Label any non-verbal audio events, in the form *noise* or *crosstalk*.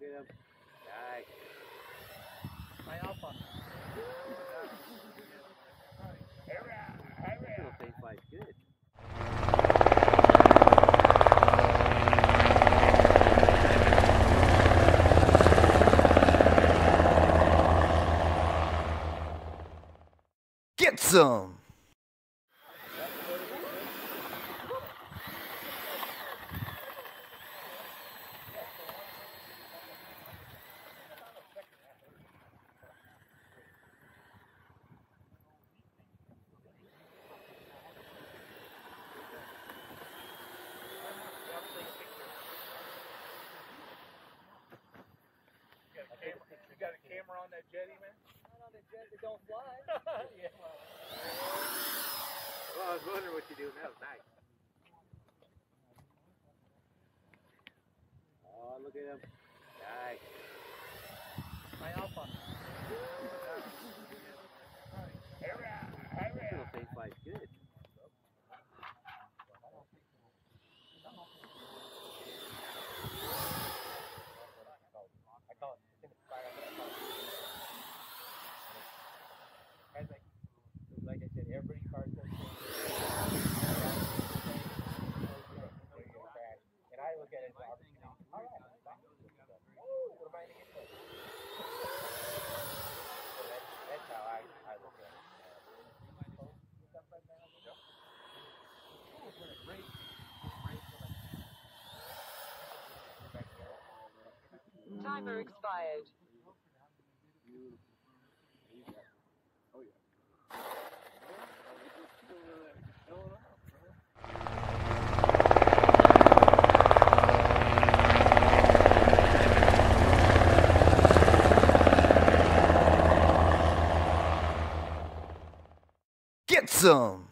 look at him. Nice. High alpha. Good. Get some! Camera on that jetty, man? Not on the jet that don't fly. *laughs* yeah. Well, I was wondering what you're doing. That was nice. Oh, look at him. Nice. High alpha. Timer expired. Get some!